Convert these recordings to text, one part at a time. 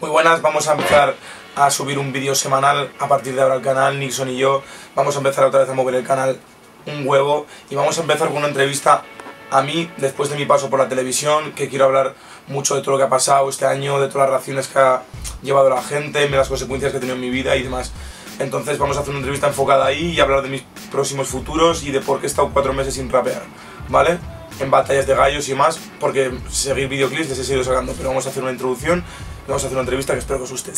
Muy buenas, vamos a empezar a subir un vídeo semanal a partir de ahora al canal, Nixon y yo. Vamos a empezar otra vez a mover el canal un huevo y vamos a empezar con una entrevista a mí después de mi paso por la televisión, que quiero hablar mucho de todo lo que ha pasado este año, de todas las reacciones que ha llevado la gente, de las consecuencias que he tenido en mi vida y demás. Entonces vamos a hacer una entrevista enfocada ahí y hablar de mis próximos futuros y de por qué he estado cuatro meses sin rapear, ¿vale? En batallas de gallos y más, porque seguir videoclips les he seguido sacando, pero vamos a hacer una introducción vamos a hacer una entrevista que espero que os guste.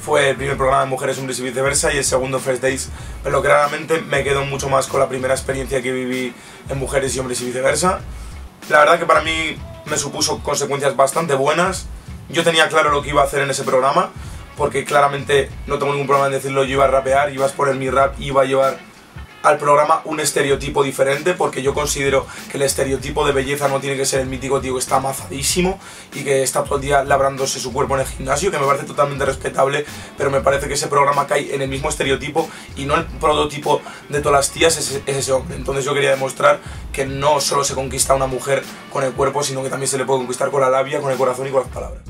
Fue el primer programa de Mujeres, Hombres y Viceversa y el segundo First Days, pero claramente me quedo mucho más con la primera experiencia que viví en Mujeres y Hombres y Viceversa. La verdad que para mí me supuso consecuencias bastante buenas, yo tenía claro lo que iba a hacer en ese programa, porque claramente no tengo ningún problema en decirlo, yo iba a rapear, iba a exponer mi rap, iba a llevar al programa un estereotipo diferente, porque yo considero que el estereotipo de belleza no tiene que ser el mítico tío que está amazadísimo y que está todo el día labrándose su cuerpo en el gimnasio, que me parece totalmente respetable, pero me parece que ese programa cae en el mismo estereotipo y no el prototipo de todas las tías es, ese hombre. Entonces yo quería demostrar que no solo se conquista a una mujer con el cuerpo, sino que también se le puede conquistar con la labia, con el corazón y con las palabras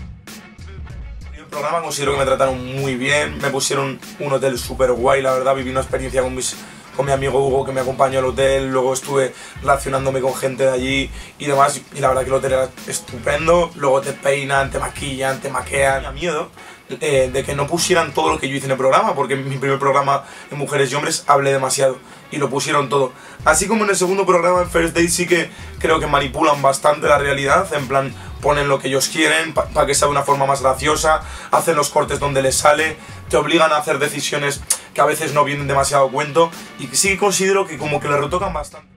programa considero que me trataron muy bien, me pusieron un hotel súper guay, la verdad, viví una experiencia con, mis, con mi amigo Hugo que me acompañó al hotel, luego estuve relacionándome con gente de allí y demás, y la verdad que el hotel era estupendo, luego te peinan, te maquillan, te maquean, me miedo eh, de que no pusieran todo lo que yo hice en el programa, porque en mi primer programa en Mujeres y Hombres hablé demasiado y lo pusieron todo. Así como en el segundo programa, en First Day, sí que creo que manipulan bastante la realidad, en plan, ponen lo que ellos quieren para que sea de una forma más graciosa, hacen los cortes donde les sale, te obligan a hacer decisiones que a veces no vienen demasiado cuento y sí que considero que como que le retocan bastante.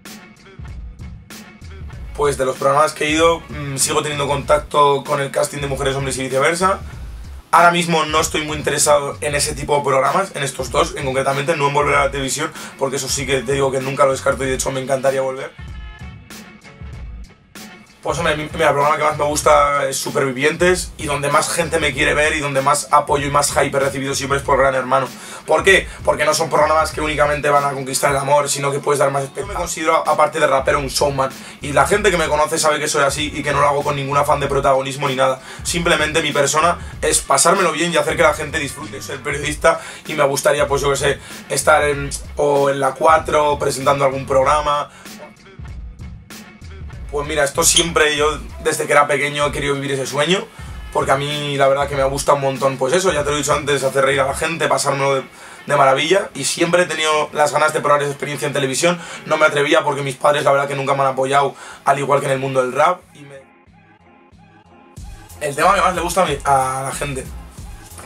Pues de los programas que he ido, mm, sigo teniendo contacto con el casting de Mujeres, Hombres y viceversa. Ahora mismo no estoy muy interesado en ese tipo de programas, en estos dos, en concretamente no en volver a la televisión, porque eso sí que te digo que nunca lo descarto y de hecho me encantaría volver. Pues hombre, el programa que más me gusta es Supervivientes y donde más gente me quiere ver y donde más apoyo y más hype he recibido siempre es por Gran Hermano. ¿Por qué? Porque no son programas que únicamente van a conquistar el amor, sino que puedes dar más espectáculo. me considero, aparte de rapero, un showman. Y la gente que me conoce sabe que soy así y que no lo hago con ningún afán de protagonismo ni nada. Simplemente mi persona es pasármelo bien y hacer que la gente disfrute. Ser periodista y me gustaría, pues yo que sé, estar o en la 4 presentando algún programa pues mira, esto siempre yo desde que era pequeño he querido vivir ese sueño, porque a mí la verdad que me gusta un montón, pues eso, ya te lo he dicho antes, hacer reír a la gente, pasármelo de, maravilla y siempre he tenido las ganas de probar esa experiencia en televisión, no me atrevía porque mis padres la verdad que nunca me han apoyado, al igual que en el mundo del rap. Y El tema que más le gusta a, la gente,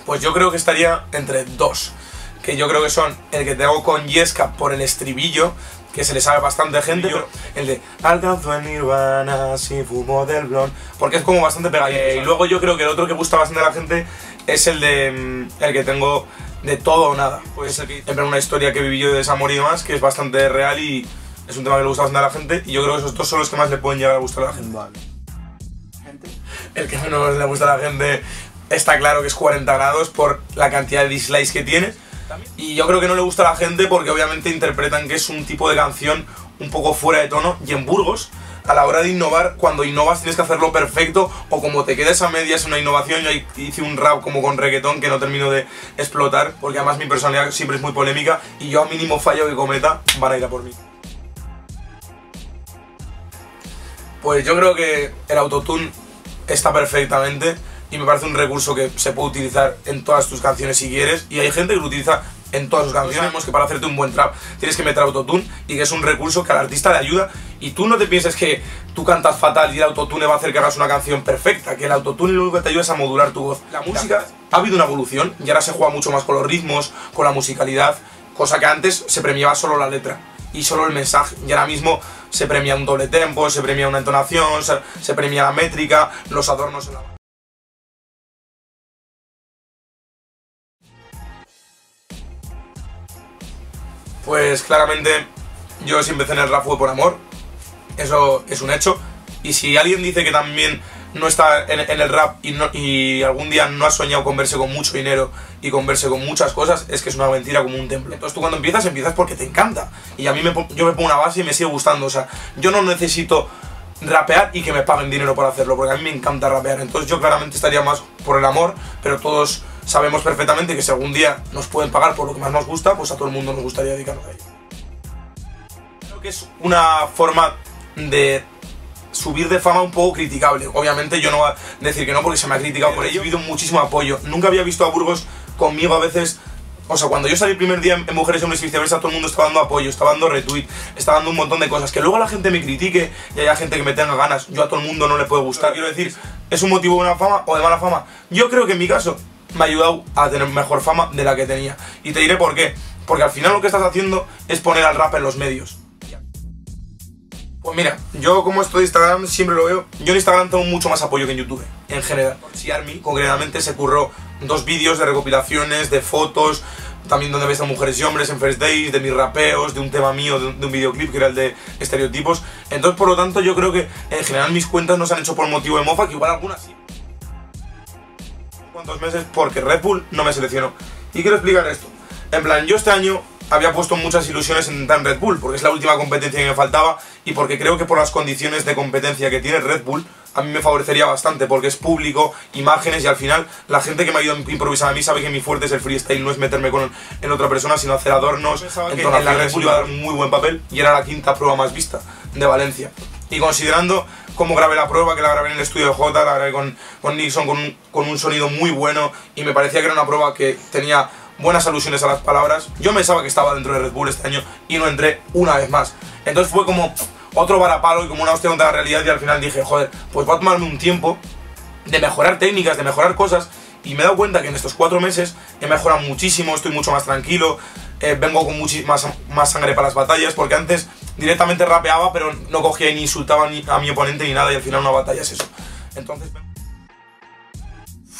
pues yo creo que estaría entre dos, que yo creo que son el que tengo con Yesca por el estribillo, que se le sabe bastante gente, pero el de alcanzó en Nirvana, si fumo del blon, porque es como bastante pegado. y luego yo creo que el otro que gusta bastante a la gente es el de mm, el que tengo de todo o nada. Pues siempre una historia que viví yo de desamor y demás, que es bastante real y es un tema que le gusta bastante a la gente, y yo creo que esos dos son los que más le pueden llegar a gustar a la gente. El que menos le gusta a la gente está claro que es 40 grados por la cantidad de dislikes que tiene y yo creo que no le gusta a la gente porque obviamente interpretan que es un tipo de canción un poco fuera de tono. Y en Burgos, a la hora de innovar, cuando innovas tienes que hacerlo perfecto o como te quedes a medias una innovación. Yo hice un rap como con reggaetón que no termino de explotar porque además mi personalidad siempre es muy polémica y yo a mínimo fallo que cometa van a ir a por mí. Pues yo creo que el autotune está perfectamente y me parece un recurso que se puede utilizar en todas tus canciones si quieres y hay gente que lo utiliza en todas sus canciones, que para hacerte un buen trap. Tienes que meter autotune y que es un recurso que al artista le ayuda y tú no te pienses que tú cantas fatal y el autotune va a hacer que hagas una canción perfecta, que el autotune lo único que te ayuda es a modular tu voz. La música. ha habido una evolución y ahora se juega mucho más con los ritmos, con la musicalidad, cosa que antes se premiaba solo la letra y solo el mensaje y ahora mismo se premia un doble tempo, se premia una entonación, se, se premia la métrica, los adornos en la Pues claramente yo si empecé en el rap fue por amor, eso es un hecho. Y si alguien dice que también no está en, el rap y, y, algún día no ha soñado con verse con mucho dinero y con verse con muchas cosas, es que es una mentira como un templo. Entonces tú cuando empiezas, empiezas porque te encanta. Y a mí me, yo me pongo una base y me sigue gustando. O sea, yo no necesito rapear y que me paguen dinero por hacerlo, porque a mí me encanta rapear. Entonces yo claramente estaría más por el amor, pero todos sabemos perfectamente que si algún día nos pueden pagar por lo que más nos gusta, pues a todo el mundo nos gustaría dedicarnos a ello. Creo que es una forma de subir de fama un poco criticable. Obviamente yo no voy a decir que no porque se me ha criticado por ello. He recibido muchísimo apoyo. Nunca había visto a Burgos conmigo a veces o sea, cuando yo salí el primer día en Mujeres, Hombres y Viceversa, todo el mundo estaba dando apoyo, estaba dando retweet, estaba dando un montón de cosas. Que luego la gente me critique y haya gente que me tenga ganas, yo a todo el mundo no le puede gustar. Quiero decir, ¿es un motivo de buena fama o de mala fama? Yo creo que en mi caso me ha ayudado a tener mejor fama de la que tenía. Y te diré por qué. Porque al final lo que estás haciendo es poner al rap en los medios. Pues mira, yo como esto de Instagram siempre lo veo, yo en Instagram tengo mucho más apoyo que en YouTube, en general. Si Army concretamente se curró dos vídeos de recopilaciones, de fotos, también donde ves a mujeres y hombres en First Days, de mis rapeos, de un tema mío, de un, videoclip que era el de estereotipos. Entonces, por lo tanto, yo creo que en general mis cuentas no se han hecho por motivo de mofa, que igual algunas sí. ¿Cuántos meses? Porque Red Bull no me seleccionó. Y quiero explicar esto. En plan, yo este año había puesto muchas ilusiones en entrar en Red Bull, porque es la última competencia que me faltaba y porque creo que por las condiciones de competencia que tiene Red Bull, a mí me favorecería bastante, porque es público, imágenes y al final la gente que me ha ido a improvisar a mí sabe que mi fuerte es el freestyle, no es meterme con, en otra persona, sino hacer adornos. Entonces en la Red Bull iba a dar un muy buen papel y era la quinta prueba más vista de Valencia. Y considerando cómo grabé la prueba, que la grabé en el estudio de J, la grabé con, con Nixon, con un, con un sonido muy bueno y me parecía que era una prueba que tenía buenas alusiones a las palabras. Yo pensaba que estaba dentro de Red Bull este año y no entré una vez más. Entonces fue como otro varapalo y como una hostia contra la realidad y al final dije, joder, pues va a tomarme un tiempo de mejorar técnicas, de mejorar cosas y me he dado cuenta que en estos cuatro meses he mejorado muchísimo, estoy mucho más tranquilo, eh, vengo con más, más sangre para las batallas porque antes directamente rapeaba pero no cogía ni insultaba ni a mi oponente ni nada y al final una batalla es eso. Entonces,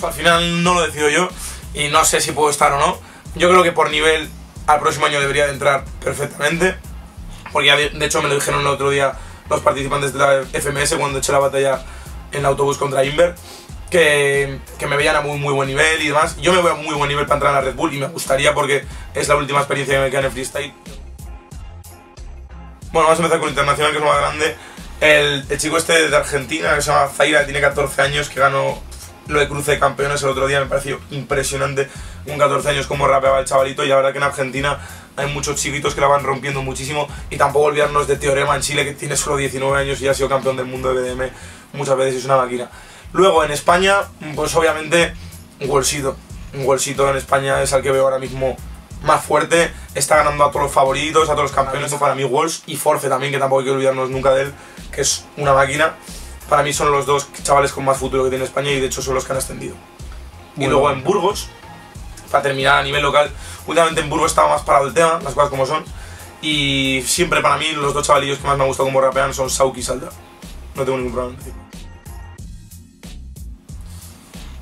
al final no lo decido yo y no sé si puedo estar o no. Yo creo que por nivel al próximo año debería de entrar perfectamente. Porque ya de, hecho me lo dijeron el otro día los participantes de la FMS cuando eché la batalla en el autobús contra Inver. Que, que, me veían a muy, muy buen nivel y demás. Yo me veo a muy buen nivel para entrar a la Red Bull y me gustaría porque es la última experiencia que me queda en el freestyle. Bueno, vamos a empezar con el internacional que es más grande. El, el, chico este de Argentina que se llama Zaira, tiene 14 años, que ganó lo de cruce de campeones el otro día me pareció impresionante. Un 14 años como rapeaba el chavalito y la verdad que en Argentina hay muchos chiquitos que la van rompiendo muchísimo y tampoco olvidarnos de Teorema en Chile que tiene solo 19 años y ha sido campeón del mundo de BDM muchas veces es una máquina. Luego en España, pues obviamente un golsito. Un golsito en España es el que veo ahora mismo más fuerte, está ganando a todos los favoritos, a todos los campeones, para mí Walls y Force también, que tampoco hay que olvidarnos nunca de él, que es una máquina para mí son los dos chavales con más futuro que tiene España y de hecho son los que han ascendido. y luego en Burgos, para terminar a nivel local, últimamente en Burgos estaba más parado el tema, las cosas como son. Y siempre para mí los dos chavalillos que más me han gustado como rapean son Sauki y Salda. No tengo ningún problema en decirlo.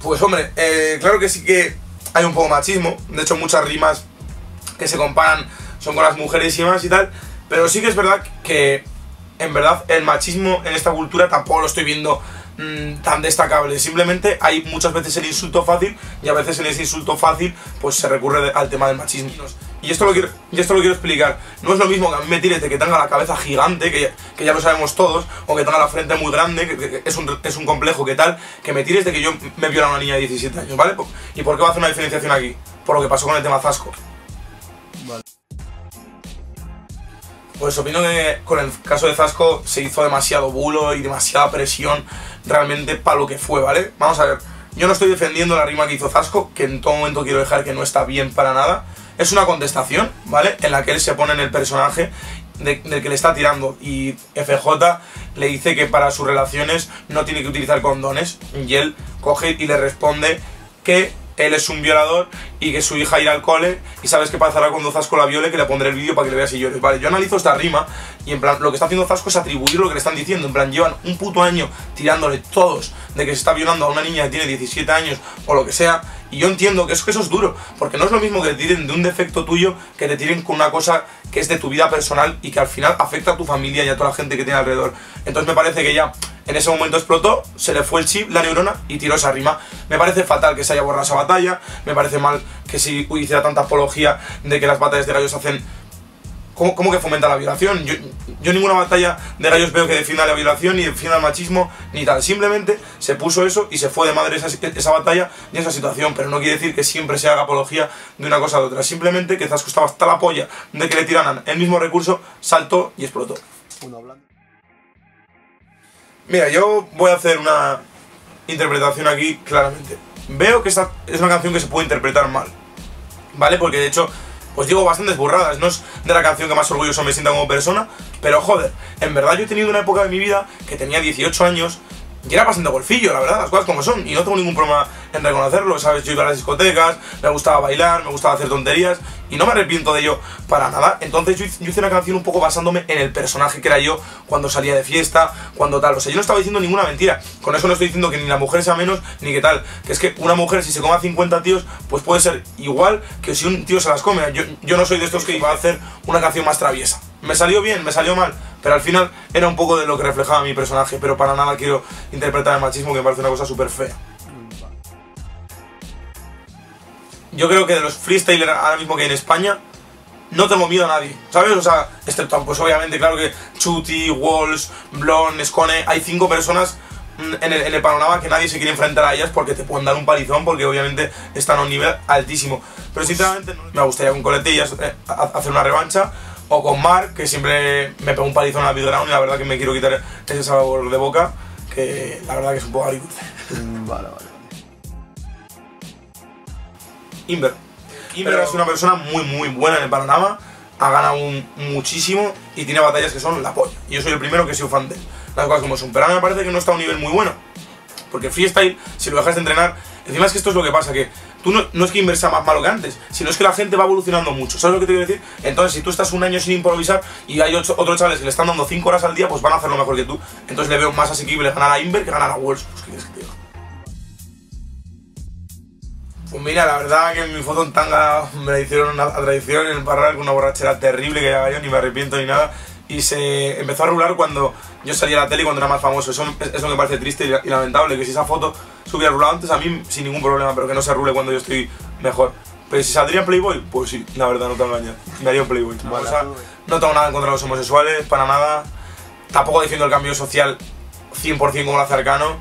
Pues hombre, eh, claro que sí que hay un poco machismo. De hecho muchas rimas que se comparan son con las mujeres y demás y tal. Pero sí que es verdad que en verdad el machismo en esta cultura tampoco lo estoy viendo mm, tan destacable. Simplemente hay muchas veces el insulto fácil y a veces en ese insulto fácil pues se recurre al tema del machismo. Y esto, lo quiero, y esto lo quiero explicar. No es lo mismo que a mí me tires de que tenga la cabeza gigante, que, que ya lo sabemos todos, o que tenga la frente muy grande, que, es, un, es un complejo que tal, que me tires de que yo me viola a una niña de 17 años, ¿vale? ¿Y por qué va a hacer una diferenciación aquí? Por lo que pasó con el tema Zasco. Pues opino que con el caso de Zasco se hizo demasiado bulo y demasiada presión realmente para lo que fue, ¿vale? Vamos a ver, yo no estoy defendiendo la rima que hizo Zasco, que en todo momento quiero dejar que no está bien para nada. Es una contestación, ¿vale? En la que él se pone en el personaje del que le está tirando y FJ le dice que para sus relaciones no tiene que utilizar condones y él coge y le responde que él es un violador y que su hija irá al cole y sabes qué pasará cuando Zasco la viole que le pondré el vídeo para que le veas y llores. Vale, yo analizo esta rima y en plan, lo que está haciendo Zasco es atribuir lo que le están diciendo. En plan, llevan un puto año tirándole todos de que se está violando a una niña que tiene 17 años o lo que sea. Y yo entiendo que eso, que eso es duro, porque no es lo mismo que te tiren de un defecto tuyo que te tiren con una cosa que es de tu vida personal y que al final afecta a tu familia y a toda la gente que tiene alrededor. Entonces me parece que ya en ese momento explotó, se le fue el chip, la neurona y tiró esa rima. Me parece fatal que se haya borrado esa batalla, me parece mal que si hiciera tanta apología de que las batallas de gallos hacen... ¿Cómo, que fomenta la violación? Yo, ninguna batalla de gallos veo que defienda la violación, ni defienda el machismo, ni tal. Simplemente se puso eso y se fue de madre esa, esa batalla y esa situación. Pero no quiere decir que siempre se haga apología de una cosa a otra. Simplemente que Zasco estaba hasta la polla de que le tiraran el mismo recurso, saltó y explotó. Mira, yo voy a hacer una interpretación aquí claramente. Veo que esta es una canción que se puede interpretar mal. ¿Vale? Porque de hecho pues digo bastantes burradas. No es de la canción que más orgulloso me sienta como persona, pero joder, en verdad yo he tenido una época de mi vida que tenía 18 años y era bastante golfillo, la verdad, las cosas como son. Y no tengo ningún problema en reconocerlo, ¿sabes? Yo iba a las discotecas, me gustaba bailar, me gustaba hacer tonterías y no me arrepiento de ello para nada. Entonces yo, hice una canción un poco basándome en el personaje que era yo cuando salía de fiesta, cuando tal. O sea, yo no estaba diciendo ninguna mentira. Con eso no estoy diciendo que ni la mujer sea menos ni que tal. Que es que una mujer, si se come a 50 tíos, pues puede ser igual que si un tío se las come. Yo, yo no soy de estos que iba a hacer una canción más traviesa. Me salió bien, me salió mal pero al final era un poco de lo que reflejaba mi personaje, pero para nada quiero interpretar el machismo que me parece una cosa súper fea. Yo creo que de los freestylers ahora mismo que hay en España, no tengo miedo a nadie, ¿sabes? O sea, excepto, pues obviamente, claro que Chuti, Walls, Blon, Scone, hay cinco personas en el, en el, panorama que nadie se quiere enfrentar a ellas porque te pueden dar un palizón, porque obviamente están a un nivel altísimo. Pero sinceramente me gustaría con coletillas eh, hacer una revancha, o con Mark, que siempre me pegó un palizón a Midground y la verdad que me quiero quitar ese sabor de boca, que la verdad que es un poco agridulce. Mm, vale, vale. Inver. Inver es una persona muy, muy buena en el panorama, ha ganado muchísimo y tiene batallas que son la polla. Y yo soy el primero que soy fan de las cosas como son. Pero a mí me parece que no está a un nivel muy bueno. Porque freestyle, si lo dejas de entrenar, encima es que esto es lo que pasa, que tú no, es que inversa más malo que antes, sino es que la gente va evolucionando mucho. ¿Sabes lo que te quiero decir? Entonces, si tú estás un año sin improvisar y hay otros chavales que le están dando 5 horas al día, pues van a hacerlo mejor que tú. Entonces le veo más asequible ganar a Inver que ganar a Walls. Pues, ¿qué quieres que te diga? Pues mira, la verdad que mi foto en tanga me la hicieron a tradición en el parral con una borrachera terrible que ya yo ni me arrepiento ni nada y se empezó a rular cuando yo salía a la tele y cuando era más famoso. Eso, eso me parece triste y lamentable, que si esa foto se hubiera rulado antes a mí sin ningún problema, pero que no se rule cuando yo estoy mejor. Pero si saldría en Playboy, pues sí, la verdad, no te engañas. Me haría un Playboy. no tengo nada en contra de los homosexuales, para nada. Tampoco defiendo el cambio social 100% como lo hace Arcano.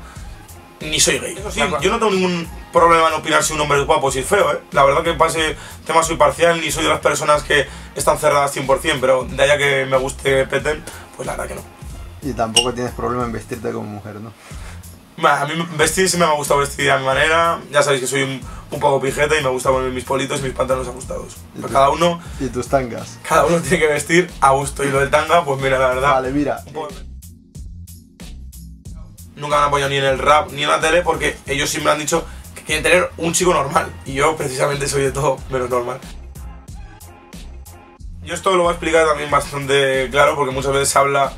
Ni soy gay. Eso sí, yo no tengo ningún problema en opinar si un hombre es guapo si es feo, ¿eh? La verdad que pase tema soy parcial, ni soy de las personas que están cerradas 100%, pero de allá que me guste Peten, pues la verdad que no. Y tampoco tienes problema en vestirte como mujer, ¿no? a mí vestir sí me ha gustado vestir a mi manera, ya sabéis que soy un, un poco pijeta y me gusta poner mis politos y mis pantalones ajustados. cada uno... ¿Y tus tangas? Cada uno tiene que vestir a gusto y lo del tanga, pues mira, la verdad... Vale, mira. Nunca me han apoyado ni en el rap ni en la tele porque ellos siempre han dicho quieren tener un chico normal. Y yo precisamente soy de todo menos normal. Yo esto lo voy a explicar también bastante claro porque muchas veces se habla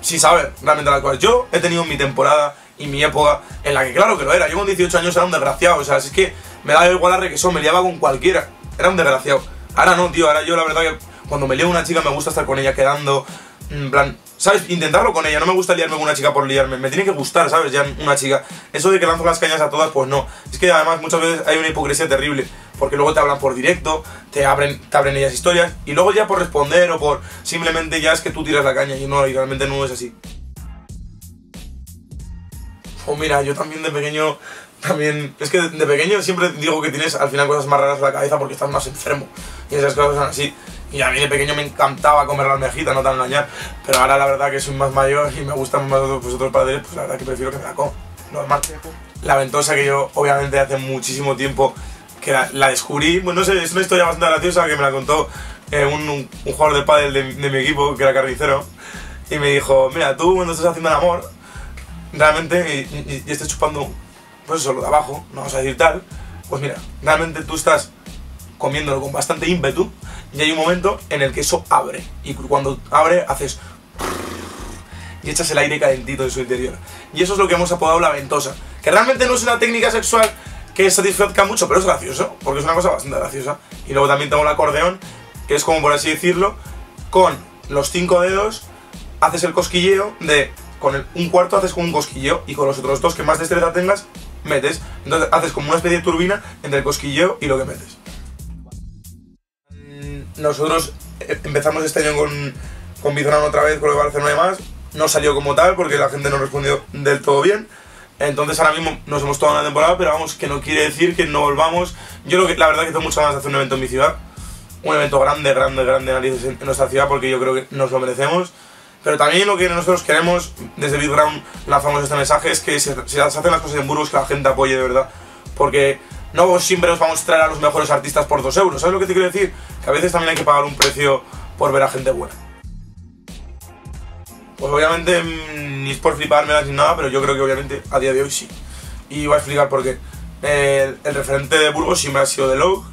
sin saber realmente las cosas. Yo he tenido mi temporada y mi época en la que claro que lo era. Yo con 18 años era un desgraciado. O sea, es que me daba igual la requesón, me liaba con cualquiera. Era un desgraciado. Ahora no, tío. Ahora yo la verdad que cuando me leo una chica me gusta estar con ella quedando. En plan, ¿sabes? Intentarlo con ella. No me gusta liarme con una chica por liarme. Me tiene que gustar, ¿sabes? Ya una chica. Eso de que lanzo las cañas a todas, pues no. Es que además muchas veces hay una hipocresía terrible. Porque luego te hablan por directo, te abren, te abren ellas historias. Y luego ya por responder o por simplemente ya es que tú tiras la caña. Y no, y realmente no es así. O mira, yo también de pequeño también. Es que de pequeño siempre digo que tienes al final cosas más raras en la cabeza porque estás más enfermo. Y esas cosas son así. Y a mí de pequeño me encantaba comer la almejita, no te engañar. Pero ahora la verdad que soy más mayor y me gustan más pues, otros padres, pues la verdad que prefiero que me la coma. Normal. La ventosa que yo, obviamente, hace muchísimo tiempo que la, descubrí. Bueno, no sé, es una historia bastante graciosa que me la contó eh, un, un, jugador de pádel de, mi equipo, que era carnicero. Y me dijo, mira, tú cuando estás haciendo el amor, realmente, y, y, estés chupando, pues eso, lo de abajo, no vamos a decir tal, pues mira, realmente tú estás comiéndolo con bastante ímpetu y hay un momento en el que eso abre. Y cuando abre, haces. Y echas el aire calentito de su interior. Y eso es lo que hemos apodado la ventosa. Que realmente no es una técnica sexual que satisfazca mucho, pero es gracioso. Porque es una cosa bastante graciosa. Y luego también tengo el acordeón, que es como por así decirlo, con los cinco dedos haces el cosquilleo de. Con un cuarto haces como un cosquilleo y con los otros dos que más destreza tengas, metes. Entonces haces como una especie de turbina entre el cosquilleo y lo que metes nosotros eh, empezamos este año con con Bizarrón otra vez con de Barcelona y demás, no salió como tal porque la gente no respondió del todo bien. Entonces ahora mismo nos hemos tomado una temporada, pero vamos, que no quiere decir que no volvamos. Yo lo que, la verdad que tengo muchas ganas de hacer un evento en mi ciudad. Un evento grande, grande, grande narices en, nuestra ciudad porque yo creo que nos lo merecemos. Pero también lo que nosotros queremos, desde Big Ground lanzamos este mensaje, es que se, se hacen las cosas en Burgos, que la gente apoye de verdad. Porque no siempre os vamos a traer a los mejores artistas por dos euros. ¿Sabes lo que te quiero decir? Que a veces también hay que pagar un precio por ver a gente buena. Pues obviamente mm, ni es por flipármelas ni nada, pero yo creo que obviamente a día de hoy sí. Y voy a explicar por qué. El, referente de Burgos siempre ha sido de Low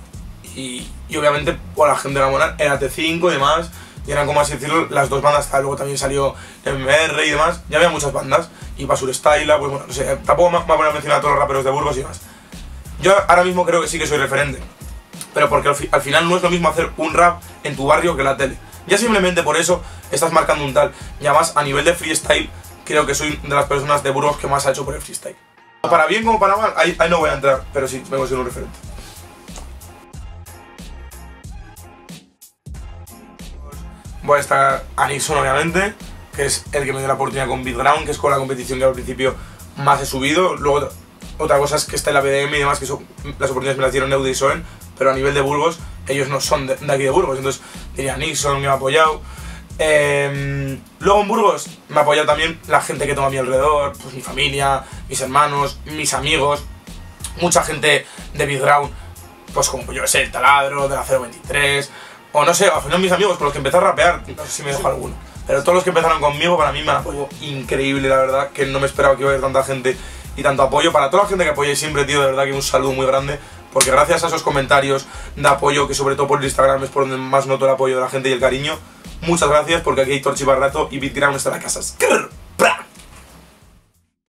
y, obviamente por la gente de la Monar era T5 y demás. Y eran como así decirlo las dos bandas, luego también salió MR y demás. Ya había muchas bandas. Y Basur Style, pues bueno, no sé, tampoco me, voy a mencionar a todos los raperos de Burgos y demás. Yo ahora mismo creo que sí que soy referente. Pero porque al, fi- al final no es lo mismo hacer un rap en tu barrio que la tele. Ya simplemente por eso estás marcando un tal. Y además, a nivel de freestyle, creo que soy de las personas de Burgos que más ha hecho por el freestyle. Para bien como para mal, ahí, no voy a entrar, pero sí, vengo siendo un referente. Voy a estar a Nixon, obviamente, que es el que me dio la oportunidad con Beatground, que es con la competición que al principio más he subido. Luego, otra- cosa es que está en la BDM y demás, que las oportunidades me las dieron Eude y Soen, pero a nivel de Burgos, ellos no son de, de aquí de Burgos. Entonces, diría Nixon, que me ha apoyado. Eh, luego en Burgos me ha apoyado también la gente que tengo a mi alrededor, pues mi familia, mis hermanos, mis amigos, mucha gente de Big Ground, pues como yo sé, el taladro, de la 023, o no sé, al final mis amigos con los que empecé a rapear, no sé si me dejo alguno, pero todos los que empezaron conmigo para mí me han apoyado increíble, la verdad, que no me esperaba que iba a haber tanta gente y tanto apoyo. Para toda la gente que apoyáis siempre, tío, de verdad que un saludo muy grande, porque gracias a esos comentarios de apoyo, que sobre todo por el Instagram es por donde más noto el apoyo de la gente y el cariño, muchas gracias, porque aquí hay Torchi Barrato y Bitground está en la casa. ¡Skrrr!